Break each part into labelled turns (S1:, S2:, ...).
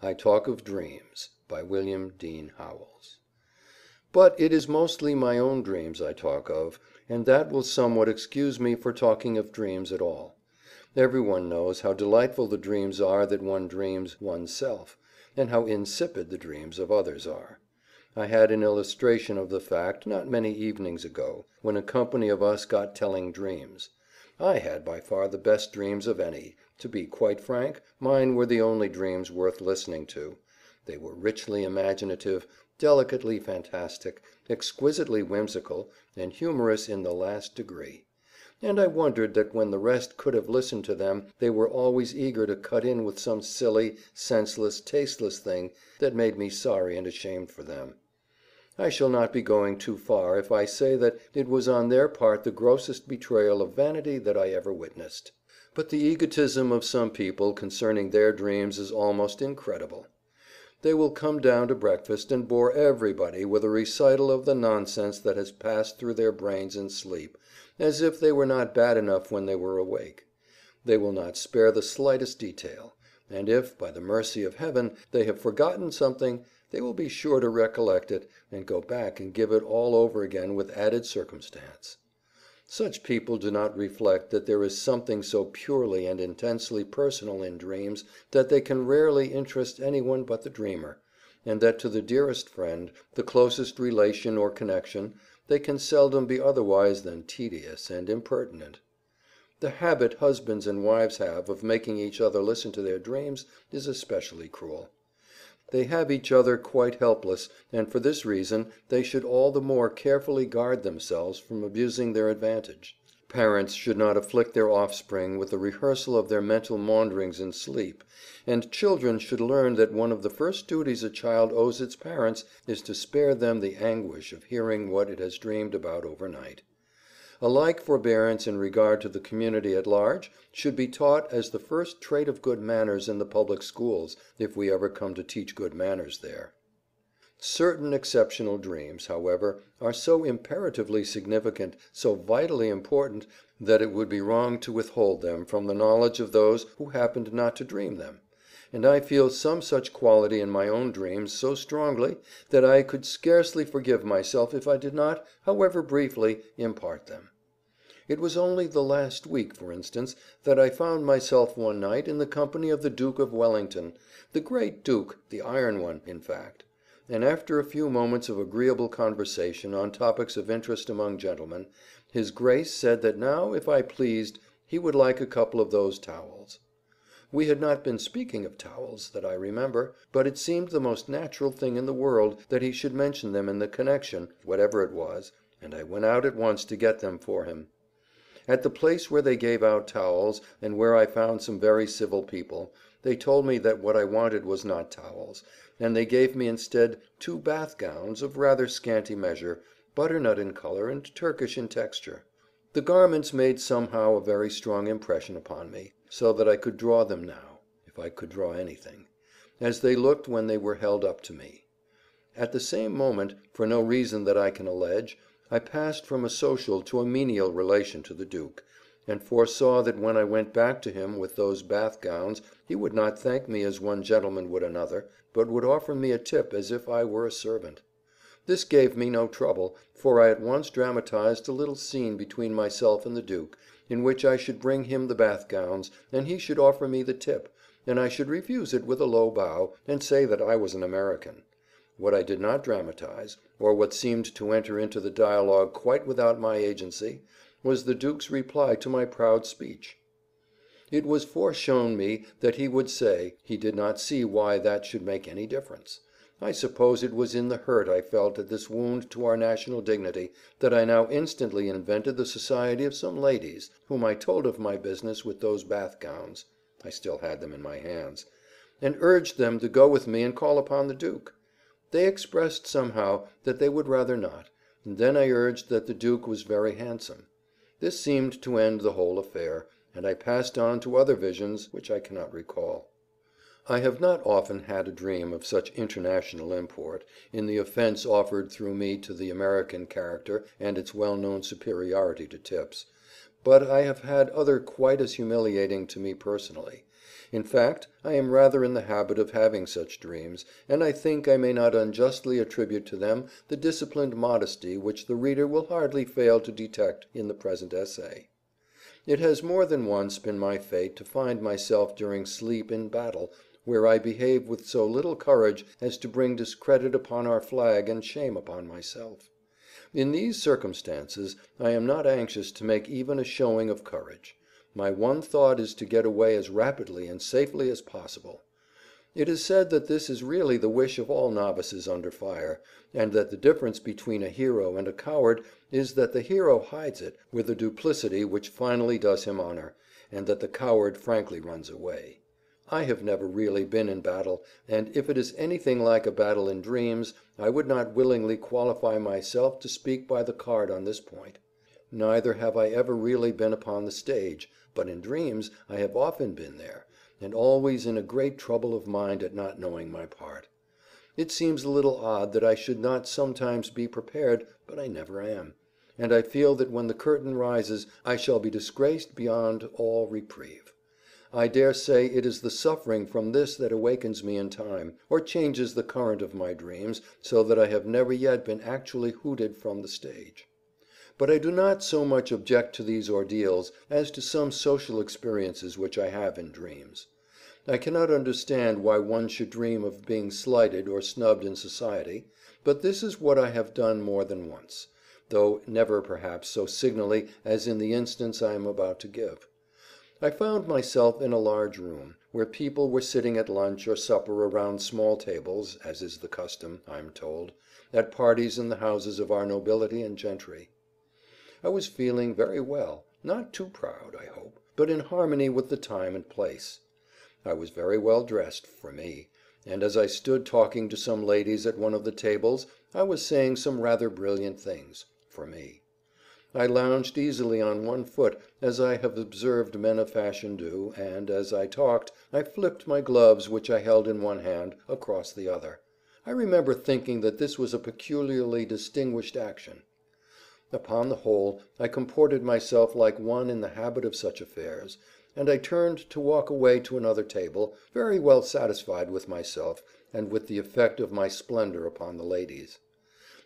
S1: I TALK OF DREAMS by William Dean Howells But it is mostly my own dreams I talk of, and that will somewhat excuse me for talking of dreams at all. Every one knows how delightful the dreams are that one dreams one's self, and how insipid the dreams of others are. I had an illustration of the fact not many evenings ago, when a company of us got telling dreams. I had by far the best dreams of any; to be quite frank, mine were the only dreams worth listening to; they were richly imaginative, delicately fantastic, exquisitely whimsical, and humorous in the last degree; and I wondered that when the rest could have listened to them they were always eager to cut in with some silly, senseless, tasteless thing that made me sorry and ashamed for them. I shall not be going too far if I say that it was on their part the grossest betrayal of vanity that I ever witnessed. But the egotism of some people concerning their dreams is almost incredible. They will come down to breakfast and bore everybody with a recital of the nonsense that has passed through their brains in sleep, as if they were not bad enough when they were awake. They will not spare the slightest detail; and if, by the mercy of Heaven, they have forgotten something, they will be sure to recollect it, and go back and give it all over again with added circumstance. Such people do not reflect that there is something so purely and intensely personal in dreams that they can rarely interest any one but the dreamer, and that to the dearest friend, the closest relation or connection, they can seldom be otherwise than tedious and impertinent. The habit husbands and wives have of making each other listen to their dreams is especially cruel. They have each other quite helpless, and for this reason they should all the more carefully guard themselves from abusing their advantage. Parents should not afflict their offspring with the rehearsal of their mental maunderings in sleep, and children should learn that one of the first duties a child owes its parents is to spare them the anguish of hearing what it has dreamed about overnight. A like forbearance in regard to the community at large should be taught as the first trait of good manners in the public schools, if we ever come to teach good manners there. Certain exceptional dreams, however, are so imperatively significant, so vitally important, that it would be wrong to withhold them from the knowledge of those who happened not to dream them; and I feel some such quality in my own dreams so strongly that I could scarcely forgive myself if I did not, however briefly, impart them. It was only the last week, for instance, that I found myself one night in the company of the Duke of Wellington the great Duke, the iron one, in fact; and after a few moments of agreeable conversation on topics of interest among gentlemen, his Grace said that now, if I pleased, he would like a couple of those towels. We had not been speaking of towels, that I remember, but it seemed the most natural thing in the world that he should mention them in the connection, whatever it was, and I went out at once to get them for him. At the place where they gave out towels, and where I found some very civil people, they told me that what I wanted was not towels, and they gave me instead two bath gowns of rather scanty measure, butternut in color and Turkish in texture. The garments made somehow a very strong impression upon me, so that I could draw them now (if I could draw anything) as they looked when they were held up to me. At the same moment, for no reason that I can allege, I passed from a social to a menial relation to the Duke, and foresaw that when I went back to him with those bath gowns he would not thank me as one gentleman would another, but would offer me a tip as if I were a servant. This gave me no trouble, for I at once dramatized a little scene between myself and the Duke, in which I should bring him the bath gowns, and he should offer me the tip, and I should refuse it with a low bow, and say that I was an American. What I did not dramatize, or what seemed to enter into the dialogue quite without my agency, was the Duke's reply to my proud speech. It was foreshown me that he would say, he did not see why that should make any difference. I suppose it was in the hurt I felt at this wound to our national dignity, that I now instantly invented the society of some ladies, whom I told of my business with those bath gowns (I still had them in my hands), and urged them to go with me and call upon the Duke. They expressed, somehow, that they would rather not, and then I urged that the Duke was very handsome. This seemed to end the whole affair, and I passed on to other visions which I cannot recall. I have not often had a dream of such international import, in the offense offered through me to the American character and its well known superiority to tips; but I have had other quite as humiliating to me personally In fact, I am rather in the habit of having such dreams, and I think I may not unjustly attribute to them the disciplined modesty which the reader will hardly fail to detect in the present essay. It has more than once been my fate to find myself during sleep in battle, where I behave with so little courage as to bring discredit upon our flag and shame upon myself. In these circumstances I am not anxious to make even a showing of courage. My one thought is to get away as rapidly and safely as possible. It is said that this is really the wish of all novices under fire, and that the difference between a hero and a coward is that the hero hides it with a duplicity which finally does him honor, and that the coward frankly runs away. I have never really been in battle, and if it is anything like a battle in dreams, I would not willingly qualify myself to speak by the card on this point. Neither have I ever really been upon the stage, but in dreams I have often been there, and always in a great trouble of mind at not knowing my part. It seems a little odd that I should not sometimes be prepared, but I never am, and I feel that when the curtain rises I shall be disgraced beyond all reprieve. I dare say it is the suffering from this that awakens me in time, or changes the current of my dreams, so that I have never yet been actually hooted from the stage. But I do not so much object to these ordeals as to some social experiences which I have in dreams. I cannot understand why one should dream of being slighted or snubbed in society, but this is what I have done more than once, though never perhaps so signally as in the instance I am about to give. I found myself in a large room, where people were sitting at lunch or supper around small tables, as is the custom, I am told, at parties in the houses of our nobility and gentry. I was feeling very well, not too proud, I hope, but in harmony with the time and place. I was very well dressed, for me, and as I stood talking to some ladies at one of the tables I was saying some rather brilliant things, for me. I lounged easily on one foot, as I have observed men of fashion do, and, as I talked, I flipped my gloves, which I held in one hand, across the other. I remember thinking that this was a peculiarly distinguished action. Upon the whole, I comported myself like one in the habit of such affairs, and I turned to walk away to another table, very well satisfied with myself, and with the effect of my splendor upon the ladies.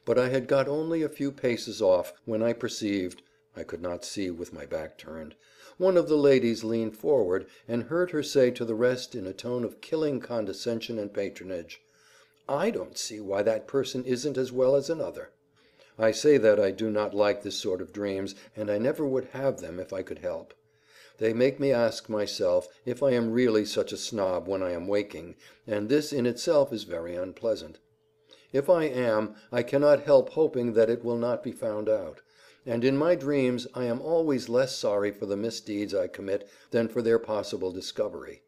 S1: But I had got only a few paces off when I perceived (I could not see with my back turned) one of the ladies lean forward, and heard her say to the rest in a tone of killing condescension and patronage, "I don't see why that person isn't as well as another." I say that I do not like this sort of dreams, and I never would have them if I could help. They make me ask myself if I am really such a snob when I am waking, and this in itself is very unpleasant. If I am, I cannot help hoping that it will not be found out; and in my dreams I am always less sorry for the misdeeds I commit than for their possible discovery.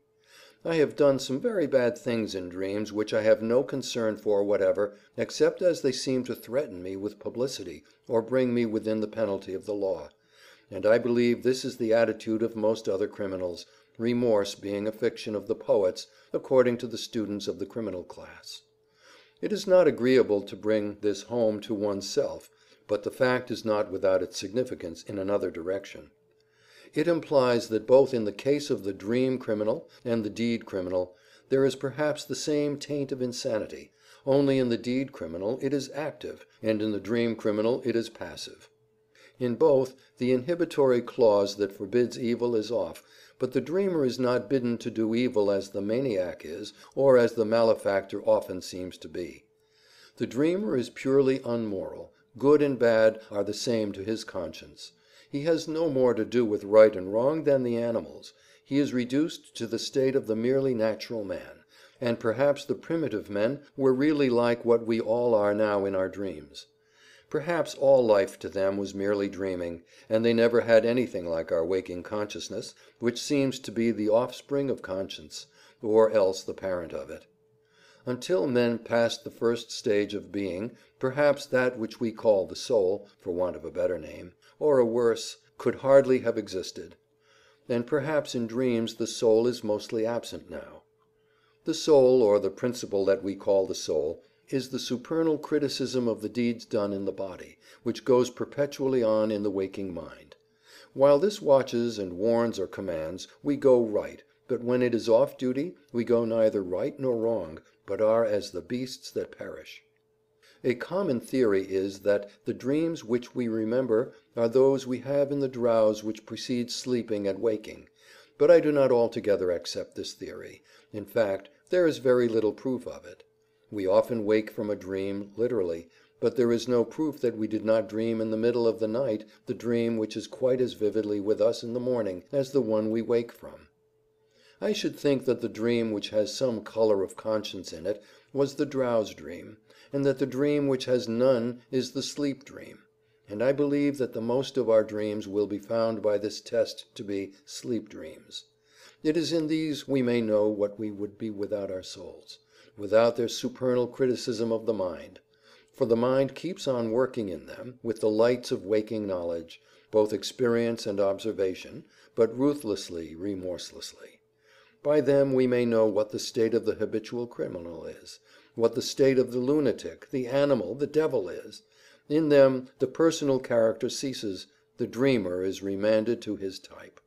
S1: I have done some very bad things in dreams which I have no concern for whatever, except as they seem to threaten me with publicity or bring me within the penalty of the law; and I believe this is the attitude of most other criminals, remorse being a fiction of the poets, according to the students of the criminal class. It is not agreeable to bring this home to one's self, but the fact is not without its significance in another direction. It implies that both in the case of the dream criminal and the deed criminal there is perhaps the same taint of insanity, only in the deed criminal it is active, and in the dream criminal it is passive. In both, the inhibitory clause that forbids evil is off, but the dreamer is not bidden to do evil as the maniac is, or as the malefactor often seems to be. The dreamer is purely unmoral; good and bad are the same to his conscience. He has no more to do with right and wrong than the animals; he is reduced to the state of the merely natural man, and perhaps the primitive men were really like what we all are now in our dreams. Perhaps all life to them was merely dreaming, and they never had anything like our waking consciousness, which seems to be the offspring of conscience, or else the parent of it. Until men passed the first stage of being, perhaps that which we call the soul, for want of a better name, or a worse, could hardly have existed. And perhaps in dreams the soul is mostly absent now. The soul, or the principle that we call the soul is the supernal criticism of the deeds done in the body, which goes perpetually on in the waking mind. While this watches and warns or commands, we go right, but when it is off duty we go neither right nor wrong, but are as the beasts that perish. A common theory is that the dreams which we remember are those we have in the drowse which precedes sleeping and waking, but I do not altogether accept this theory, in fact there is very little proof of it. We often wake from a dream, literally, but there is no proof that we did not dream in the middle of the night the dream which is quite as vividly with us in the morning as the one we wake from. I should think that the dream which has some color of conscience in it was the drowse dream, and that the dream which has none is the sleep dream; and I believe that the most of our dreams will be found by this test to be sleep dreams. It is in these we may know what we would be without our souls without their supernal criticism of the mind; for the mind keeps on working in them, with the lights of waking knowledge, both experience and observation, but ruthlessly, remorselessly. By them we may know what the state of the habitual criminal is; what the state of the lunatic, the animal, the devil is. In them the personal character ceases; the dreamer is remanded to his type.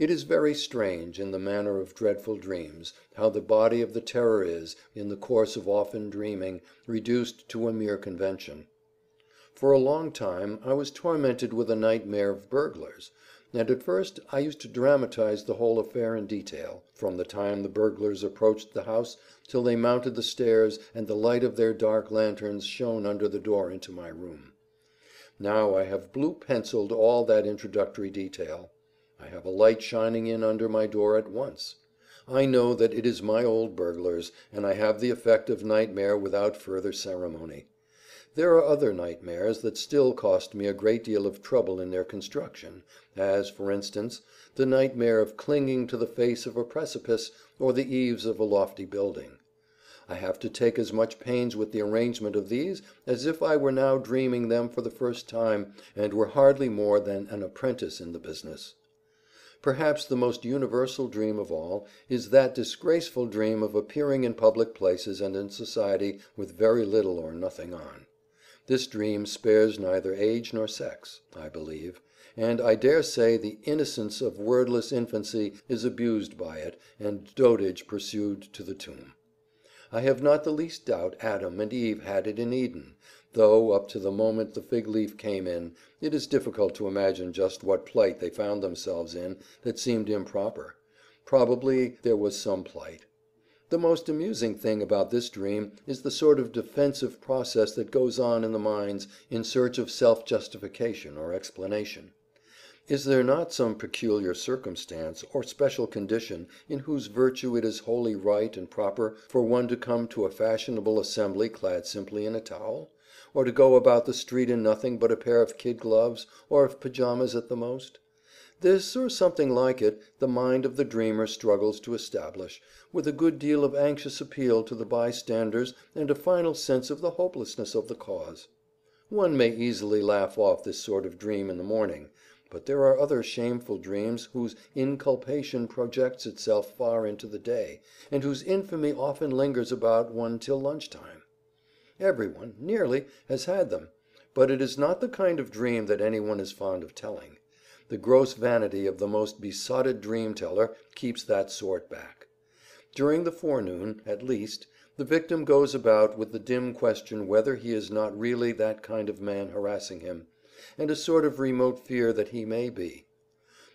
S1: It is very strange, in the manner of dreadful dreams, how the body of the terror is, in the course of often dreaming, reduced to a mere convention. For a long time I was tormented with a nightmare of burglars and at first I used to dramatize the whole affair in detail, from the time the burglars approached the house till they mounted the stairs and the light of their dark lanterns shone under the door into my room. Now I have blue penciled all that introductory detail. I have a light shining in under my door at once. I know that it is my old burglars, and I have the effect of nightmare without further ceremony. There are other nightmares that still cost me a great deal of trouble in their construction, as, for instance, the nightmare of clinging to the face of a precipice or the eaves of a lofty building. I have to take as much pains with the arrangement of these as if I were now dreaming them for the first time and were hardly more than an apprentice in the business. Perhaps the most universal dream of all is that disgraceful dream of appearing in public places and in society with very little or nothing on. This dream spares neither age nor sex, I believe, and I dare say the innocence of wordless infancy is abused by it, and dotage pursued to the tomb. I have not the least doubt Adam and Eve had it in Eden, though, up to the moment the fig leaf came in, it is difficult to imagine just what plight they found themselves in that seemed improper. Probably there was some plight. The most amusing thing about this dream is the sort of defensive process that goes on in the minds in search of self justification or explanation. Is there not some peculiar circumstance or special condition in whose virtue it is wholly right and proper for one to come to a fashionable assembly clad simply in a towel, or to go about the street in nothing but a pair of kid gloves, or of pajamas at the most? This, or something like it, the mind of the dreamer struggles to establish, with a good deal of anxious appeal to the bystanders and a final sense of the hopelessness of the cause. One may easily laugh off this sort of dream in the morning, but there are other shameful dreams whose inculpation projects itself far into the day, and whose infamy often lingers about one till lunch time. Everyone, nearly, has had them, but it is not the kind of dream that anyone is fond of telling. The gross vanity of the most besotted dream teller keeps that sort back. During the forenoon, at least, the victim goes about with the dim question whether he is not really that kind of man harassing him, and a sort of remote fear that he may be.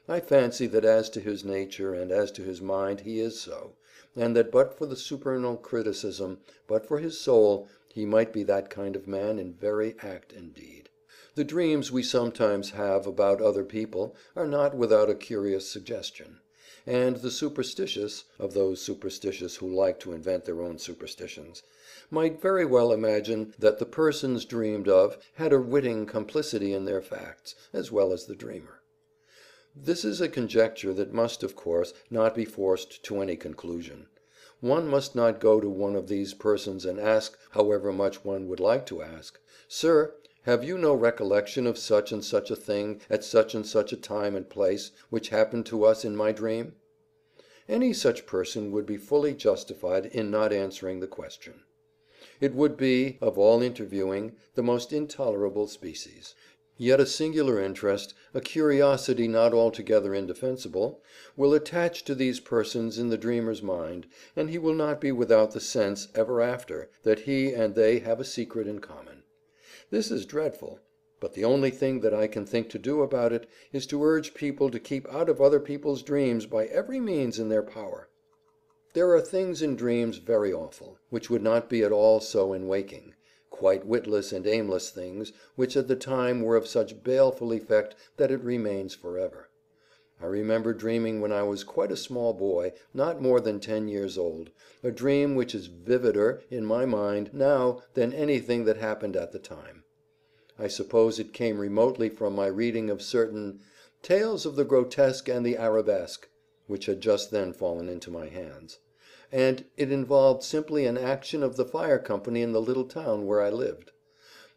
S1: I fancy that as to his nature and as to his mind he is so, and that but for the supernal criticism, but for his soul, he might be that kind of man in very act and deed. The dreams we sometimes have about other people are not without a curious suggestion; and the superstitious (of those superstitious who like to invent their own superstitions) might very well imagine that the persons dreamed of had a witting complicity in their facts, as well as the dreamer. This is a conjecture that must, of course, not be forced to any conclusion. One must not go to one of these persons and ask, however much one would like to ask, "Sir! Have you no recollection of such and such a thing, at such and such a time and place, which happened to us in my dream?" Any such person would be fully justified in not answering the question. It would be, of all interviewing, the most intolerable species. Yet a singular interest, a curiosity not altogether indefensible, will attach to these persons in the dreamer's mind, and he will not be without the sense, ever after, that he and they have a secret in common. This is dreadful, but the only thing that I can think to do about it is to urge people to keep out of other people's dreams by every means in their power. There are things in dreams very awful, which would not be at all so in waking quite witless and aimless things, which at the time were of such baleful effect that it remains forever. I remember dreaming when I was quite a small boy, not more than ten years old, a dream which is vivider in my mind now than anything that happened at the time. I suppose it came remotely from my reading of certain "Tales of the Grotesque and the Arabesque," which had just then fallen into my hands and it involved simply an action of the fire company in the little town where I lived.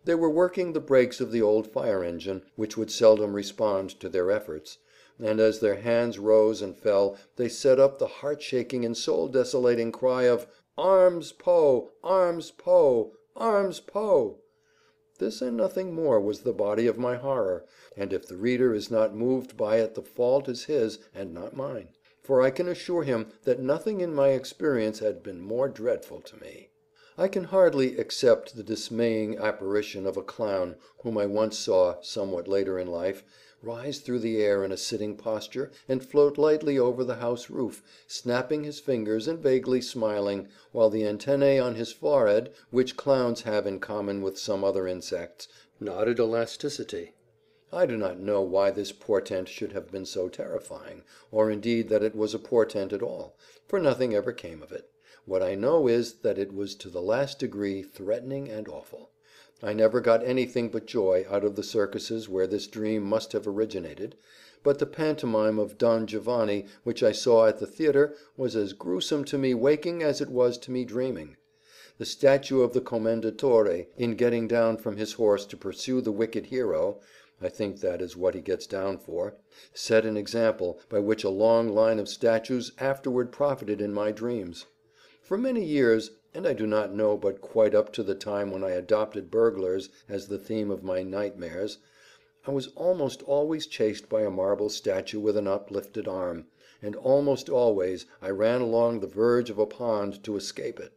S1: They were working the brakes of the old fire engine, which would seldom respond to their efforts, and as their hands rose and fell they set up the heart shaking and soul desolating cry of "Arms Poe! Arms Poe! Arms Poe!" This and nothing more was the body of my horror, and if the reader is not moved by it the fault is his and not mine for I can assure him that nothing in my experience had been more dreadful to me. I can hardly except the dismaying apparition of a clown whom I once saw, somewhat later in life, rise through the air in a sitting posture and float lightly over the house roof, snapping his fingers and vaguely smiling, while the antennae on his forehead, which clowns have in common with some other insects, nodded elasticity. I do not know why this portent should have been so terrifying, or indeed that it was a portent at all, for nothing ever came of it. What I know is that it was to the last degree threatening and awful. I never got anything but joy out of the circuses where this dream must have originated, but the pantomime of Don Giovanni which I saw at the theatre was as gruesome to me waking as it was to me dreaming. The statue of the Commendatore, in getting down from his horse to pursue the wicked hero, I think that is what he gets down for, set an example by which a long line of statues afterward profited in my dreams. For many years, and I do not know but quite up to the time when I adopted burglars as the theme of my nightmares, I was almost always chased by a marble statue with an uplifted arm, and almost always I ran along the verge of a pond to escape it.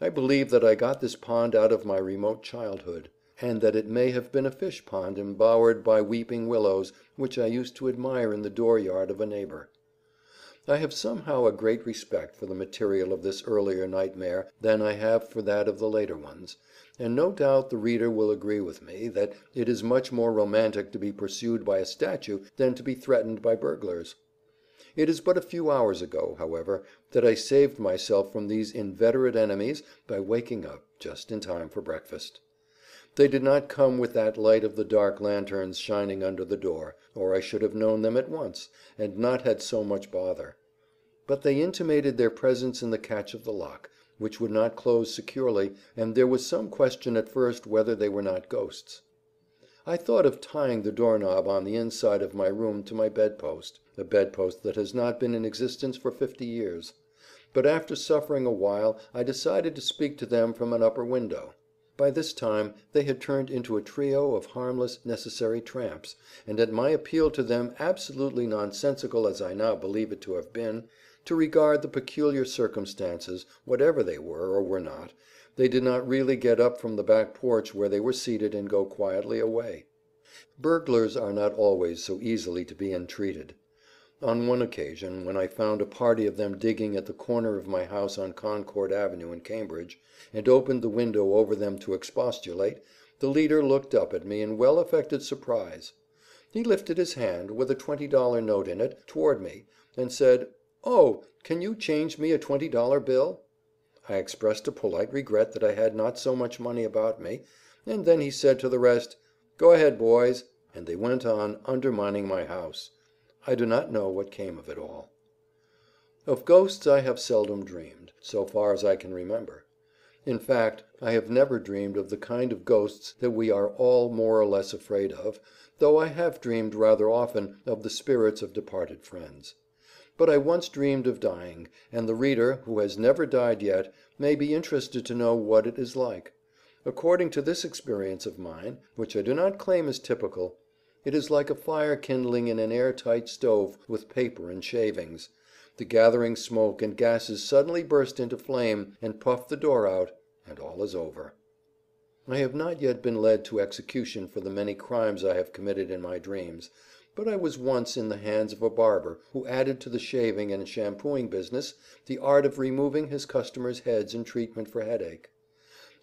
S1: I believe that I got this pond out of my remote childhood and that it may have been a fish pond embowered by weeping willows, which I used to admire in the dooryard of a neighbor. I have somehow a great respect for the material of this earlier nightmare than I have for that of the later ones, and no doubt the reader will agree with me that it is much more romantic to be pursued by a statue than to be threatened by burglars. It is but a few hours ago, however, that I saved myself from these inveterate enemies by waking up just in time for breakfast. They did not come with that light of the dark lanterns shining under the door, or I should have known them at once, and not had so much bother. But they intimated their presence in the catch of the lock, which would not close securely, and there was some question at first whether they were not ghosts. I thought of tying the doorknob on the inside of my room to my bedpost, a bedpost that has not been in existence for fifty years; but after suffering a while I decided to speak to them from an upper window. By this time they had turned into a trio of harmless, necessary tramps, and at my appeal to them absolutely nonsensical as I now believe it to have been, to regard the peculiar circumstances, whatever they were or were not, they did not really get up from the back porch where they were seated and go quietly away. Burglars are not always so easily to be entreated. On one occasion, when I found a party of them digging at the corner of my house on Concord Avenue in Cambridge, and opened the window over them to expostulate, the leader looked up at me in well affected surprise. He lifted his hand, with a twenty dollar note in it, toward me, and said, "Oh, can you change me a twenty dollar bill?" I expressed a polite regret that I had not so much money about me, and then he said to the rest, "Go ahead, boys," and they went on undermining my house. I do not know what came of it all. Of ghosts I have seldom dreamed, so far as I can remember. In fact, I have never dreamed of the kind of ghosts that we are all more or less afraid of, though I have dreamed rather often of the spirits of departed friends. But I once dreamed of dying, and the reader, who has never died yet, may be interested to know what it is like. According to this experience of mine, which I do not claim as typical, it is like a fire kindling in an air tight stove with paper and shavings; the gathering smoke and gases suddenly burst into flame, and puff the door out, and all is over. I have not yet been led to execution for the many crimes I have committed in my dreams, but I was once in the hands of a barber who added to the shaving and shampooing business the art of removing his customers' heads in treatment for headache.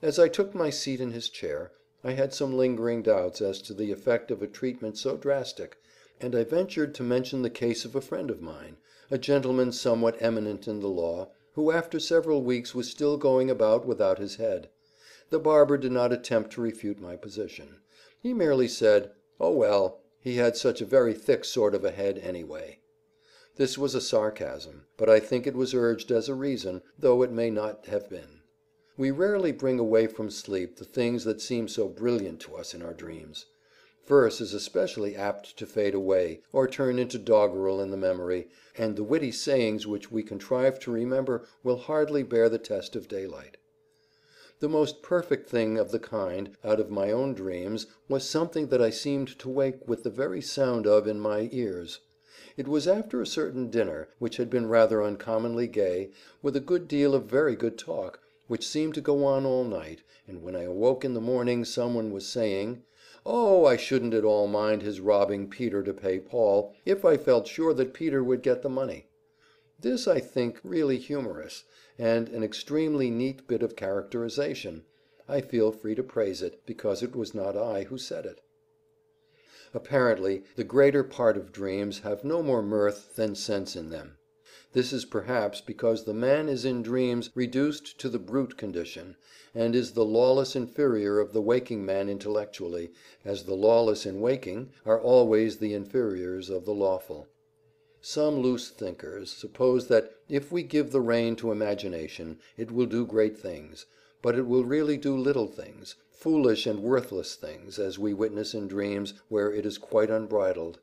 S1: As I took my seat in his chair, I had some lingering doubts as to the effect of a treatment so drastic, and I ventured to mention the case of a friend of mine, a gentleman somewhat eminent in the law, who after several weeks was still going about without his head. The barber did not attempt to refute my position. He merely said, "Oh, well, he had such a very thick sort of a head, anyway." This was a sarcasm, but I think it was urged as a reason, though it may not have been. We rarely bring away from sleep the things that seem so brilliant to us in our dreams. Verse is especially apt to fade away, or turn into doggerel in the memory, and the witty sayings which we contrive to remember will hardly bear the test of daylight. The most perfect thing of the kind out of my own dreams was something that I seemed to wake with the very sound of in my ears. It was after a certain dinner, which had been rather uncommonly gay, with a good deal of very good talk, which seemed to go on all night, and when I awoke in the morning some one was saying, "Oh, I shouldn't at all mind his robbing Peter to pay Paul, if I felt sure that Peter would get the money." This I think really humorous, and an extremely neat bit of characterization. I feel free to praise it, because it was not I who said it. Apparently the greater part of dreams have no more mirth than sense in them. This is perhaps because the man is in dreams reduced to the brute condition, and is the lawless inferior of the waking man intellectually, as the lawless in waking are always the inferiors of the lawful. Some loose thinkers suppose that if we give the rein to imagination it will do great things, but it will really do little things, foolish and worthless things, as we witness in dreams where it is quite unbridled.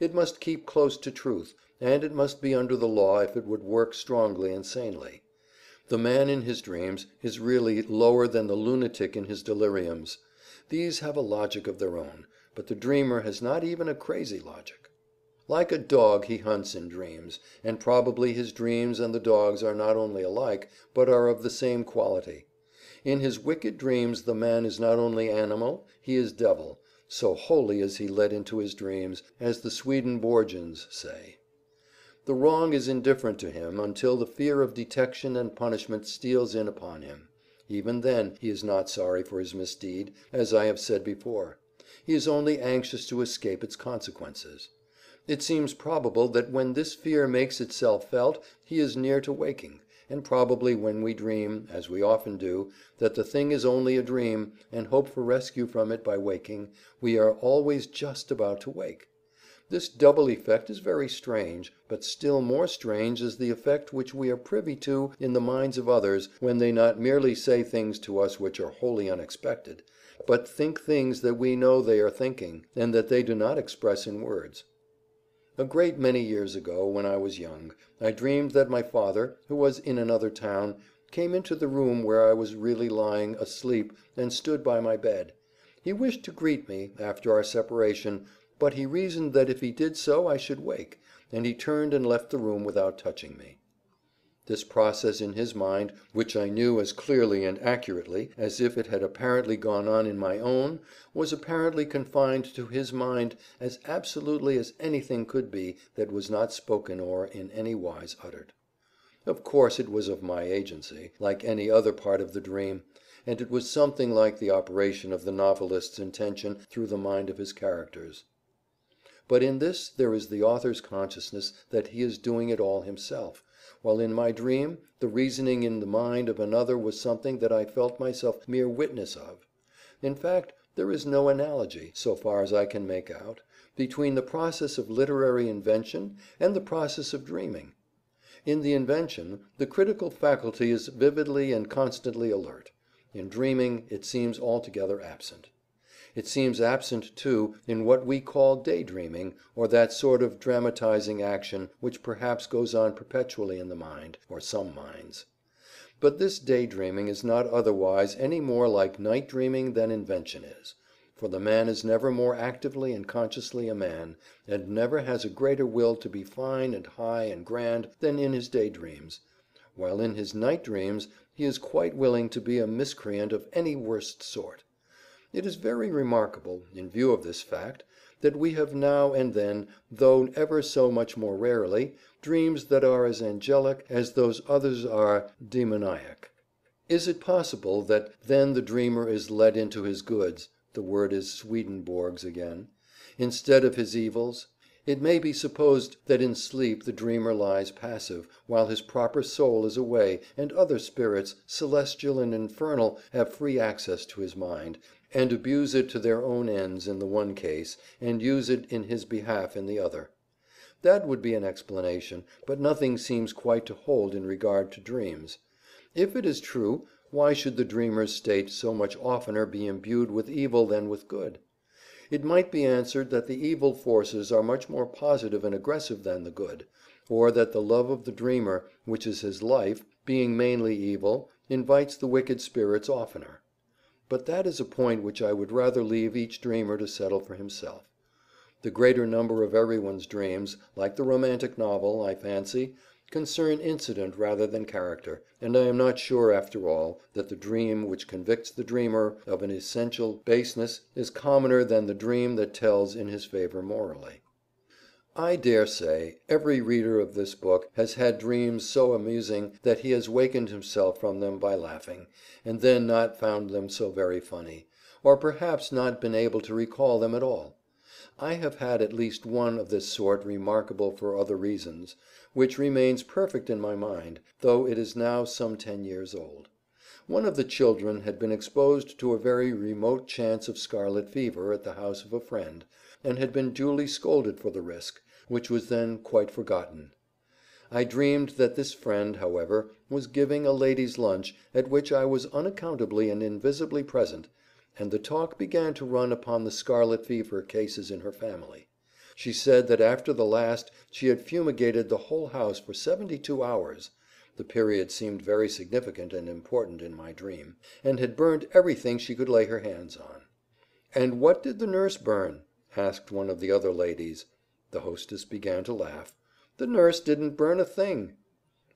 S1: It must keep close to truth, and it must be under the law if it would work strongly and sanely. The man in his dreams is really lower than the lunatic in his deliriums. These have a logic of their own, but the dreamer has not even a crazy logic. Like a dog he hunts in dreams, and probably his dreams and the dog's are not only alike, but are of the same quality. In his wicked dreams the man is not only animal, he is devil, so wholly is he let into his dreams, as the Swedenborgians say. The wrong is indifferent to him until the fear of detection and punishment steals in upon him. Even then he is not sorry for his misdeed, as I have said before; he is only anxious to escape its consequences. It seems probable that when this fear makes itself felt he is near to waking, and probably when we dream, as we often do, that the thing is only a dream, and hope for rescue from it by waking, we are always just about to wake. This double effect is very strange, but still more strange is the effect which we are privy to in the minds of others when they not merely say things to us which are wholly unexpected, but think things that we know they are thinking, and that they do not express in words. A great many years ago, when I was young, I dreamed that my father, who was in another town, came into the room where I was really lying asleep and stood by my bed. He wished to greet me, after our separation but he reasoned that if he did so I should wake, and he turned and left the room without touching me. This process in his mind, which I knew as clearly and accurately as if it had apparently gone on in my own, was apparently confined to his mind as absolutely as anything could be that was not spoken or in any wise uttered. Of course it was of my agency, like any other part of the dream, and it was something like the operation of the novelist's intention through the mind of his characters. But in this there is the author's consciousness that he is doing it all himself, while in my dream the reasoning in the mind of another was something that I felt myself mere witness of. In fact there is no analogy, so far as I can make out, between the process of literary invention and the process of dreaming. In the invention the critical faculty is vividly and constantly alert; in dreaming it seems altogether absent. It seems absent, too, in what we call day dreaming, or that sort of dramatizing action which perhaps goes on perpetually in the mind, or some minds. But this day dreaming is not otherwise any more like night dreaming than invention is; for the man is never more actively and consciously a man, and never has a greater will to be fine and high and grand than in his day dreams, while in his night dreams he is quite willing to be a miscreant of any worst sort. It is very remarkable, in view of this fact, that we have now and then, though ever so much more rarely, dreams that are as angelic as those others are demoniac. Is it possible that then the dreamer is let into his goods (the word is Swedenborg's again) instead of his evils? It may be supposed that in sleep the dreamer lies passive, while his proper soul is away, and other spirits, celestial and infernal, have free access to his mind, and abuse it to their own ends in the one case, and use it in his behalf in the other. That would be an explanation, but nothing seems quite to hold in regard to dreams. If it is true, why should the dreamer's state so much oftener be imbued with evil than with good? It might be answered that the evil forces are much more positive and aggressive than the good, or that the love of the dreamer, which is his life, being mainly evil, invites the wicked spirits oftener. But that is a point which I would rather leave each dreamer to settle for himself. The greater number of everyone's dreams, like the romantic novel, I fancy, concern incident rather than character, and I am not sure after all that the dream which convicts the dreamer of an essential baseness is commoner than the dream that tells in his favor morally. I dare say every reader of this book has had dreams so amusing that he has wakened himself from them by laughing, and then not found them so very funny, or perhaps not been able to recall them at all. I have had at least one of this sort remarkable for other reasons, which remains perfect in my mind, though it is now some ten years old. One of the children had been exposed to a very remote chance of scarlet fever at the house of a friend, and had been duly scolded for the risk, which was then quite forgotten. I dreamed that this friend, however, was giving a ladies' lunch, at which I was unaccountably and invisibly present, and the talk began to run upon the scarlet fever cases in her family. She said that after the last she had fumigated the whole house for seventy two hours (the period seemed very significant and important in my dream), and had burned everything she could lay her hands on. "And what did the nurse burn?" asked one of the other ladies. The hostess began to laugh. "The nurse didn't burn a thing."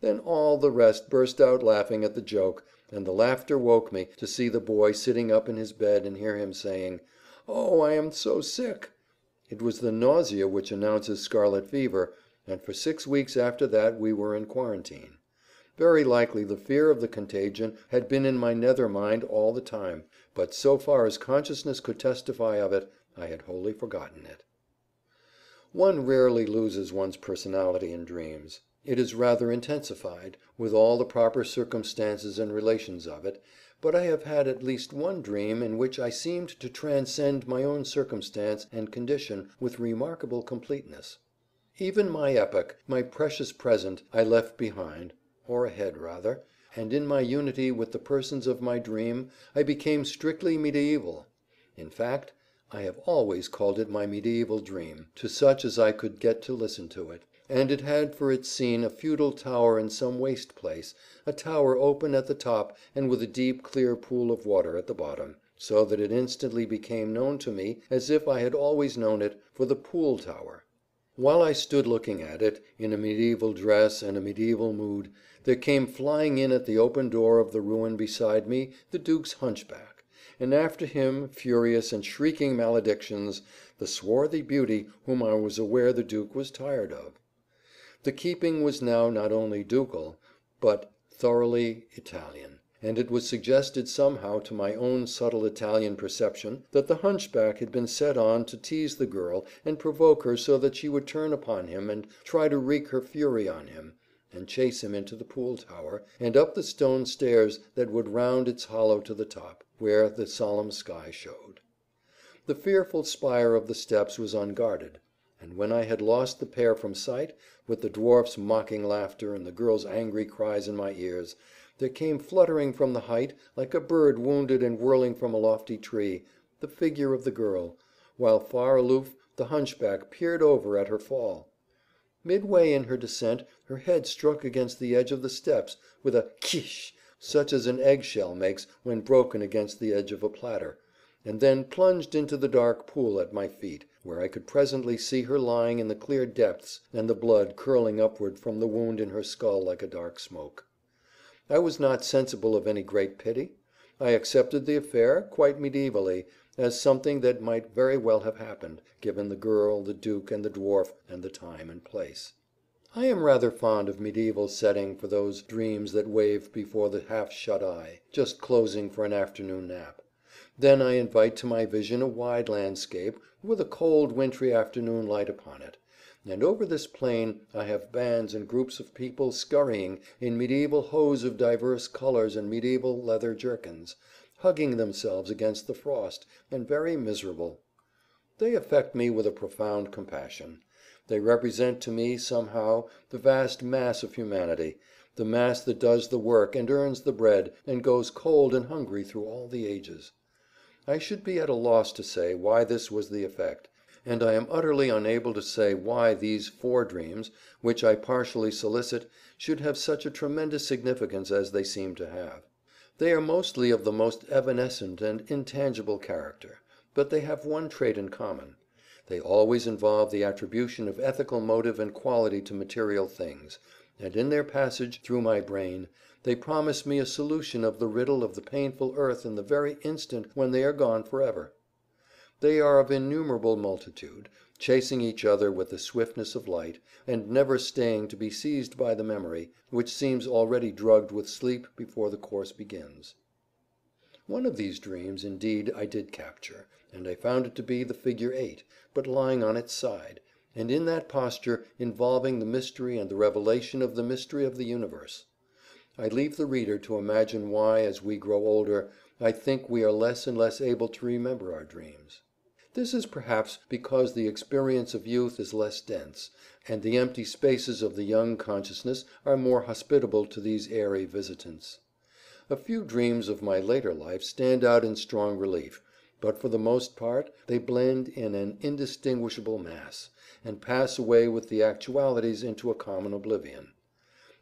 S1: Then all the rest burst out laughing at the joke, and the laughter woke me, to see the boy sitting up in his bed and hear him saying, "Oh, I am so sick!" It was the nausea which announces scarlet fever, and for six weeks after that we were in quarantine. Very likely the fear of the contagion had been in my nether mind all the time, but so far as consciousness could testify of it, I had wholly forgotten it. One rarely loses one's personality in dreams. It is rather intensified, with all the proper circumstances and relations of it, but I have had at least one dream in which I seemed to transcend my own circumstance and condition with remarkable completeness. Even my epoch, my precious present, I left behind, or ahead rather, and in my unity with the persons of my dream I became strictly mediaeval. In fact, I have always called it my mediaeval dream, to such as I could get to listen to it and it had for its scene a feudal tower in some waste place, a tower open at the top and with a deep clear pool of water at the bottom, so that it instantly became known to me, as if I had always known it, for the Pool Tower. While I stood looking at it, in a mediaeval dress and a mediaeval mood, there came flying in at the open door of the ruin beside me the Duke's hunchback, and after him, furious and shrieking maledictions, the swarthy beauty whom I was aware the Duke was tired of. The keeping was now not only ducal, but thoroughly Italian, and it was suggested somehow to my own subtle Italian perception that the hunchback had been set on to tease the girl and provoke her so that she would turn upon him and try to wreak her fury on him, and chase him into the pool tower, and up the stone stairs that would round its hollow to the top, where the solemn sky showed. The fearful spire of the steps was unguarded and when I had lost the pair from sight, with the dwarf's mocking laughter and the girl's angry cries in my ears, there came fluttering from the height, like a bird wounded and whirling from a lofty tree, the figure of the girl, while far aloof the hunchback peered over at her fall. Midway in her descent her head struck against the edge of the steps with a "Kish!" such as an egg shell makes when broken against the edge of a platter, and then plunged into the dark pool at my feet, where I could presently see her lying in the clear depths and the blood curling upward from the wound in her skull like a dark smoke. I was not sensible of any great pity. I accepted the affair, quite mediævally, as something that might very well have happened, given the girl, the duke, and the dwarf, and the time and place. I am rather fond of mediæval setting for those dreams that wave before the half shut eye, just closing for an afternoon nap. Then I invite to my vision a wide landscape, with a cold wintry afternoon light upon it, and over this plain I have bands and groups of people scurrying in mediæval hose of divers colors and mediæval leather jerkins, hugging themselves against the frost, and very miserable. They affect me with a profound compassion. They represent to me, somehow, the vast mass of humanity, the mass that does the work and earns the bread, and goes cold and hungry through all the ages. I should be at a loss to say why this was the effect, and I am utterly unable to say why these four dreams, which I partially solicit, should have such a tremendous significance as they seem to have. They are mostly of the most evanescent and intangible character, but they have one trait in common. They always involve the attribution of ethical motive and quality to material things, and in their passage through my brain they promise me a solution of the riddle of the painful earth in the very instant when they are gone forever. They are of innumerable multitude, chasing each other with the swiftness of light, and never staying to be seized by the memory, which seems already drugged with sleep before the course begins. One of these dreams, indeed, I did capture, and I found it to be the figure 8, but lying on its side, and in that posture involving the mystery and the revelation of the mystery of the universe. I leave the reader to imagine why as we grow older I think we are less and less able to remember our dreams. This is perhaps because the experience of youth is less dense, and the empty spaces of the young consciousness are more hospitable to these airy visitants. A few dreams of my later life stand out in strong relief, but for the most part they blend in an indistinguishable mass, and pass away with the actualities into a common oblivion.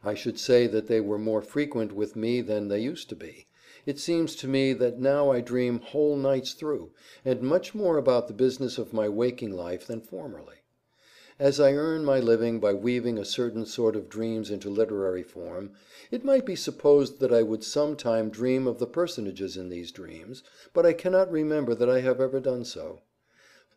S1: I should say that they were more frequent with me than they used to be. It seems to me that now I dream whole nights through, and much more about the business of my waking life than formerly. As I earn my living by weaving a certain sort of dreams into literary form, it might be supposed that I would some time dream of the personages in these dreams, but I cannot remember that I have ever done so.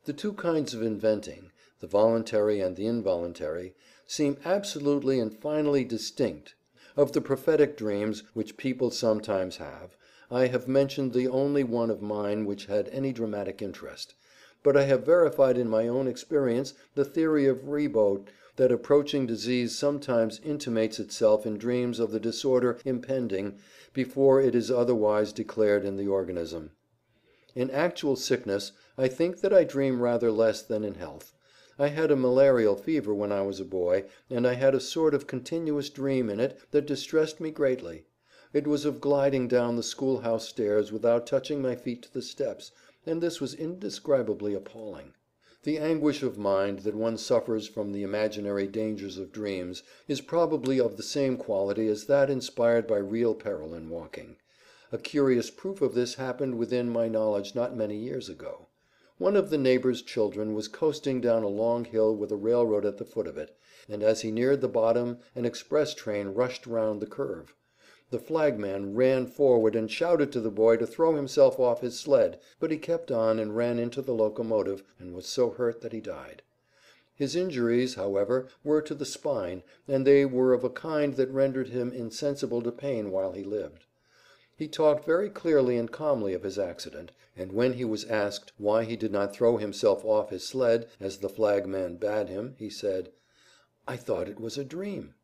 S1: The two kinds of inventing, the voluntary and the involuntary, seem absolutely and finally distinct. Of the prophetic dreams which people sometimes have, I have mentioned the only one of mine which had any dramatic interest; but I have verified in my own experience the theory of Ribot that approaching disease sometimes intimates itself in dreams of the disorder impending before it is otherwise declared in the organism. In actual sickness I think that I dream rather less than in health. I had a malarial fever when I was a boy, and I had a sort of continuous dream in it that distressed me greatly. It was of gliding down the schoolhouse stairs without touching my feet to the steps, and this was indescribably appalling. The anguish of mind that one suffers from the imaginary dangers of dreams is probably of the same quality as that inspired by real peril in walking. A curious proof of this happened within my knowledge not many years ago. One of the neighbor's children was coasting down a long hill with a railroad at the foot of it, and as he neared the bottom an express train rushed round the curve. The flagman ran forward and shouted to the boy to throw himself off his sled, but he kept on and ran into the locomotive, and was so hurt that he died. His injuries, however, were to the spine, and they were of a kind that rendered him insensible to pain while he lived. He talked very clearly and calmly of his accident, and when he was asked why he did not throw himself off his sled as the flagman bade him, he said, "I thought it was a dream."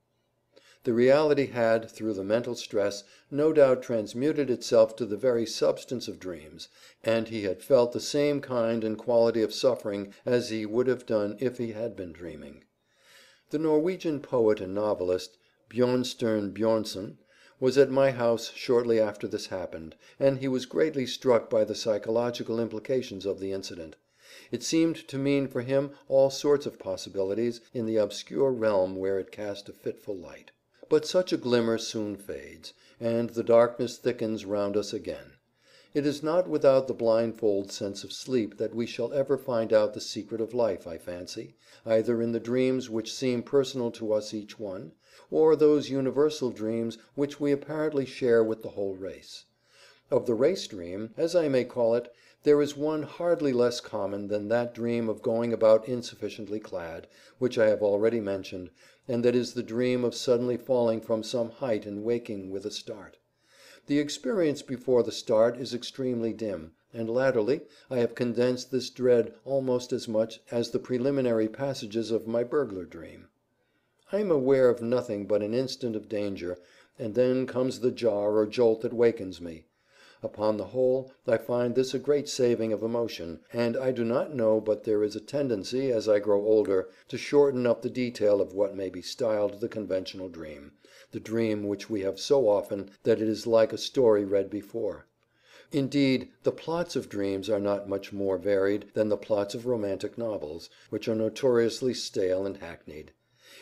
S1: The reality had, through the mental stress, no doubt transmuted itself to the very substance of dreams, and he had felt the same kind and quality of suffering as he would have done if he had been dreaming. The Norwegian poet and novelist, Björnstjerne Björnson was at my house shortly after this happened, and he was greatly struck by the psychological implications of the incident. It seemed to mean for him all sorts of possibilities in the obscure realm where it cast a fitful light. But such a glimmer soon fades, and the darkness thickens round us again. It is not without the blindfold sense of sleep that we shall ever find out the secret of life, I fancy, either in the dreams which seem personal to us each one, or those universal dreams which we apparently share with the whole race. Of the race dream, as I may call it, there is one hardly less common than that dream of going about insufficiently clad, which I have already mentioned, and that is the dream of suddenly falling from some height and waking with a start. The experience before the start is extremely dim, and latterly I have condensed this dread almost as much as the preliminary passages of my burglar dream. I am aware of nothing but an instant of danger, and then comes the jar or jolt that wakens me. Upon the whole, I find this a great saving of emotion, and I do not know but there is a tendency, as I grow older, to shorten up the detail of what may be styled the conventional dream, the dream which we have so often that it is like a story read before. Indeed, the plots of dreams are not much more varied than the plots of romantic novels, which are notoriously stale and hackneyed.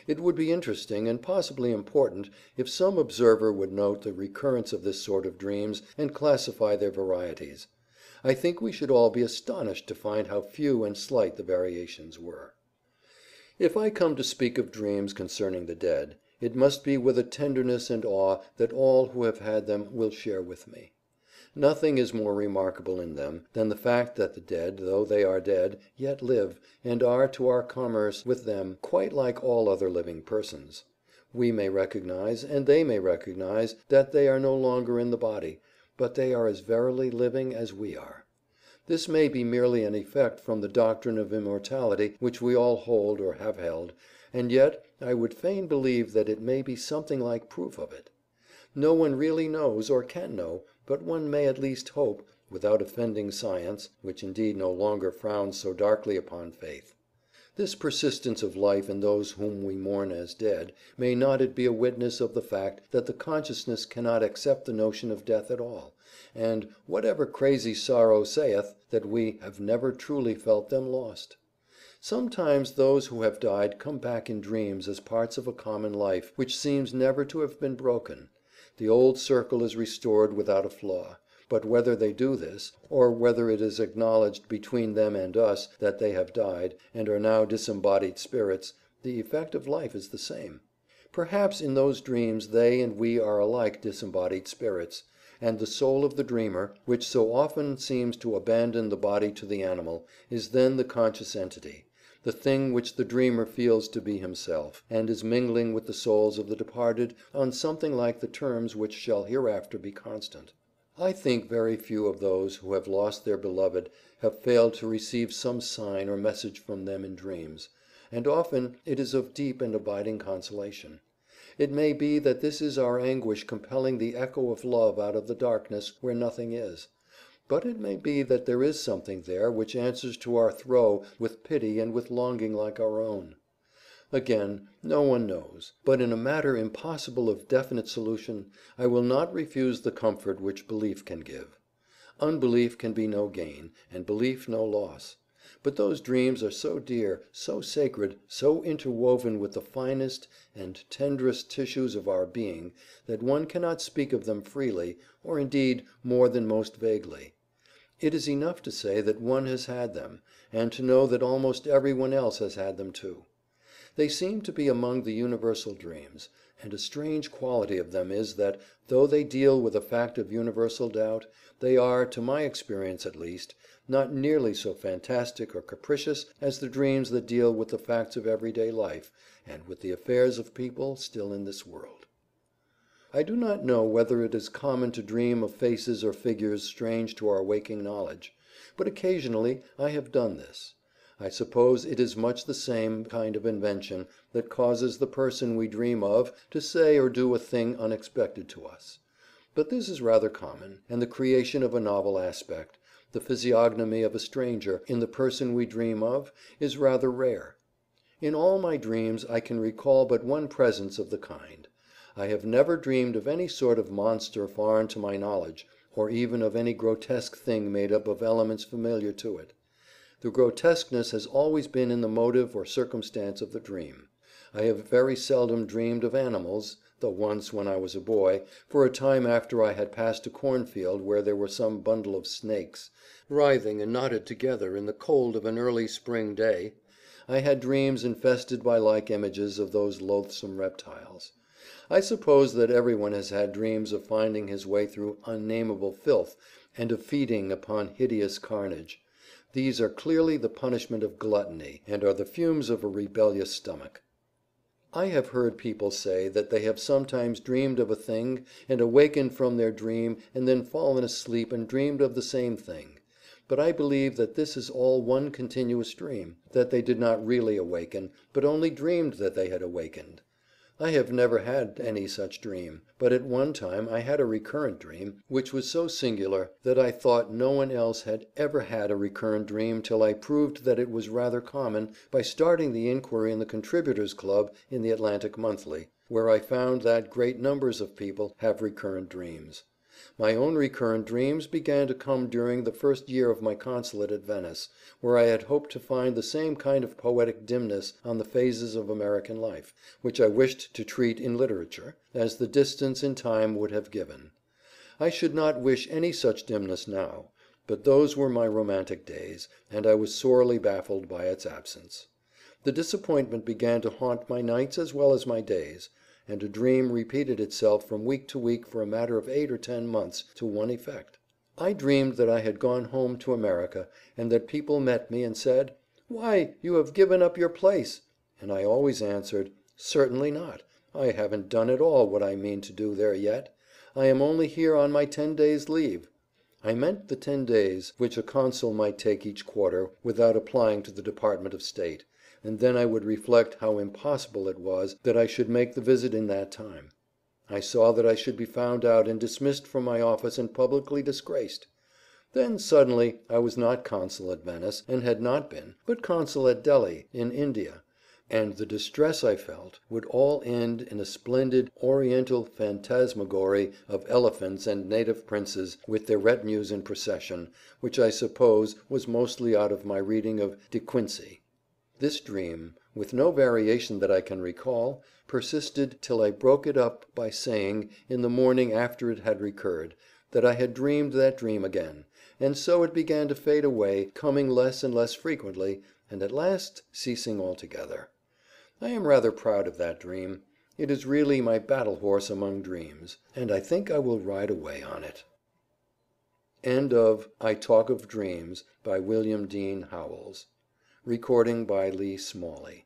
S1: It would be interesting, and possibly important, if some observer would note the recurrence of this sort of dreams and classify their varieties. I think we should all be astonished to find how few and slight the variations were. If I come to speak of dreams concerning the dead, it must be with a tenderness and awe that all who have had them will share with me. Nothing is more remarkable in them than the fact that the dead, though they are dead, yet live, and are to our commerce with them quite like all other living persons. We may recognize, and they may recognize, that they are no longer in the body, but they are as verily living as we are. This may be merely an effect from the doctrine of immortality which we all hold or have held, and yet I would fain believe that it may be something like proof of it. No one really knows, or can know, but one may at least hope, without offending science, which indeed no longer frowns so darkly upon faith. This persistence of life in those whom we mourn as dead, may not it be a witness of the fact that the consciousness cannot accept the notion of death at all, and, whatever crazy sorrow saith, that we have never truly felt them lost? Sometimes those who have died come back in dreams as parts of a common life which seems never to have been broken. The old circle is restored without a flaw; but whether they do this, or whether it is acknowledged between them and us that they have died, and are now disembodied spirits, the effect of life is the same. Perhaps in those dreams they and we are alike disembodied spirits, and the soul of the dreamer, which so often seems to abandon the body to the animal, is then the conscious entity the thing which the dreamer feels to be himself, and is mingling with the souls of the departed on something like the terms which shall hereafter be constant. I think very few of those who have lost their beloved have failed to receive some sign or message from them in dreams, and often it is of deep and abiding consolation. It may be that this is our anguish compelling the echo of love out of the darkness where nothing is. But it may be that there is something there which answers to our throe with pity and with longing like our own. Again, no one knows, but in a matter impossible of definite solution I will not refuse the comfort which belief can give. Unbelief can be no gain, and belief no loss. But those dreams are so dear, so sacred, so interwoven with the finest and tenderest tissues of our being, that one cannot speak of them freely, or indeed more than most vaguely. It is enough to say that one has had them, and to know that almost every one else has had them too. They seem to be among the universal dreams, and a strange quality of them is that, though they deal with a fact of universal doubt, they are, to my experience at least, not nearly so fantastic or capricious as the dreams that deal with the facts of everyday life and with the affairs of people still in this world. I do not know whether it is common to dream of faces or figures strange to our waking knowledge, but occasionally I have done this. I suppose it is much the same kind of invention that causes the person we dream of to say or do a thing unexpected to us. But this is rather common, and the creation of a novel aspect, the physiognomy of a stranger, in the person we dream of, is rather rare. In all my dreams I can recall but one presence of the kind. I have never dreamed of any sort of monster foreign to my knowledge, or even of any grotesque thing made up of elements familiar to it. The grotesqueness has always been in the motive or circumstance of the dream. I have very seldom dreamed of animals though once, when I was a boy, for a time after I had passed a cornfield where there were some bundle of snakes, writhing and knotted together in the cold of an early spring day, I had dreams infested by like images of those loathsome reptiles. I suppose that everyone has had dreams of finding his way through unnamable filth and of feeding upon hideous carnage; these are clearly the punishment of gluttony, and are the fumes of a rebellious stomach. I have heard people say that they have sometimes dreamed of a thing and awakened from their dream and then fallen asleep and dreamed of the same thing; but I believe that this is all one continuous dream; that they did not really awaken, but only dreamed that they had awakened. I have never had any such dream, but at one time I had a recurrent dream, which was so singular that I thought no one else had ever had a recurrent dream till I proved that it was rather common by starting the inquiry in the Contributors' Club in the Atlantic Monthly, where I found that great numbers of people have recurrent dreams. My own recurrent dreams began to come during the first year of my consulate at Venice, where I had hoped to find the same kind of poetic dimness on the phases of American life, which I wished to treat in literature, as the distance in time would have given. I should not wish any such dimness now, but those were my romantic days, and I was sorely baffled by its absence. The disappointment began to haunt my nights as well as my days and a dream repeated itself from week to week for a matter of eight or ten months to one effect. I dreamed that I had gone home to America, and that people met me and said, "Why, you have given up your place!" and I always answered, "Certainly not; I haven't done at all what I mean to do there yet. I am only here on my ten days' leave." I meant the ten days which a consul might take each quarter, without applying to the Department of State and then I would reflect how impossible it was that I should make the visit in that time. I saw that I should be found out and dismissed from my office and publicly disgraced. Then suddenly I was not consul at Venice, and had not been, but consul at Delhi in India, and the distress I felt would all end in a splendid Oriental phantasmagory of elephants and native princes with their retinues in procession, which I suppose was mostly out of my reading of De Quincey. This dream, with no variation that I can recall, persisted till I broke it up by saying, in the morning after it had recurred, that I had dreamed that dream again, and so it began to fade away, coming less and less frequently, and at last ceasing altogether. I am rather proud of that dream. It is really my battle horse among dreams, and I think I will ride away on it. End of I Talk of Dreams by William Dean Howells Recording by Lee Smalley